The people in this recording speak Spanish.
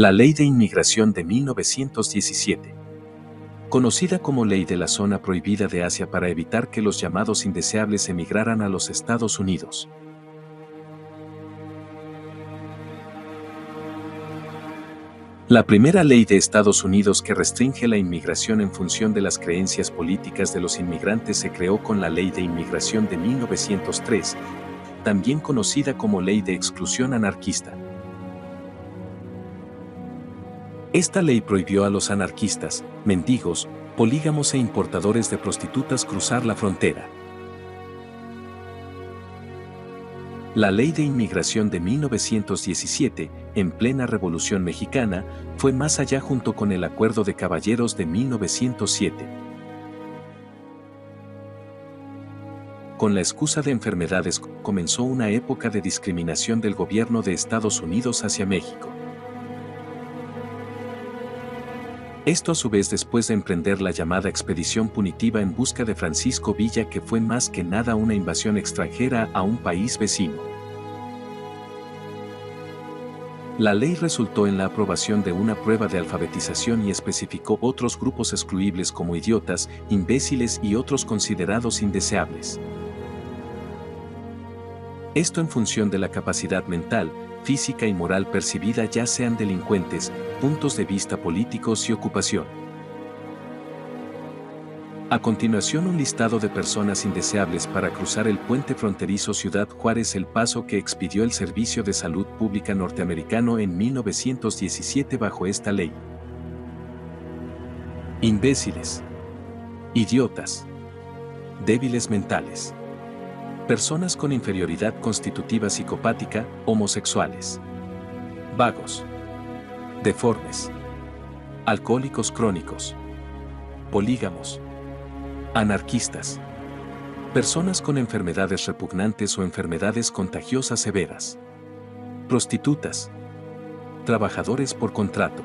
La Ley de Inmigración de 1917. Conocida como Ley de la Zona Prohibida de Asia para evitar que los llamados indeseables emigraran a los Estados Unidos. La primera ley de Estados Unidos que restringe la inmigración en función de las creencias políticas de los inmigrantes se creó con la Ley de Inmigración de 1903, también conocida como Ley de Exclusión Anarquista. Esta ley prohibió a los anarquistas, mendigos, polígamos e importadores de prostitutas cruzar la frontera. La ley de inmigración de 1917, en plena Revolución Mexicana, fue más allá junto con el Acuerdo de Caballeros de 1907. Con la excusa de enfermedades comenzó una época de discriminación del gobierno de Estados Unidos hacia México. Esto a su vez después de emprender la llamada expedición punitiva en busca de Francisco Villa que fue más que nada una invasión extranjera a un país vecino. La ley resultó en la aprobación de una prueba de alfabetización y especificó otros grupos excluibles como idiotas, imbéciles y otros considerados indeseables. Esto en función de la capacidad mental, física y moral percibida ya sean delincuentes, puntos de vista políticos y ocupación. A continuación un listado de personas indeseables para cruzar el puente fronterizo Ciudad Juárez El Paso que expidió el Servicio de Salud Pública norteamericano en 1917 bajo esta ley. Imbéciles. Idiotas. Débiles mentales personas con inferioridad constitutiva psicopática, homosexuales, vagos, deformes, alcohólicos crónicos, polígamos, anarquistas, personas con enfermedades repugnantes o enfermedades contagiosas severas, prostitutas, trabajadores por contrato.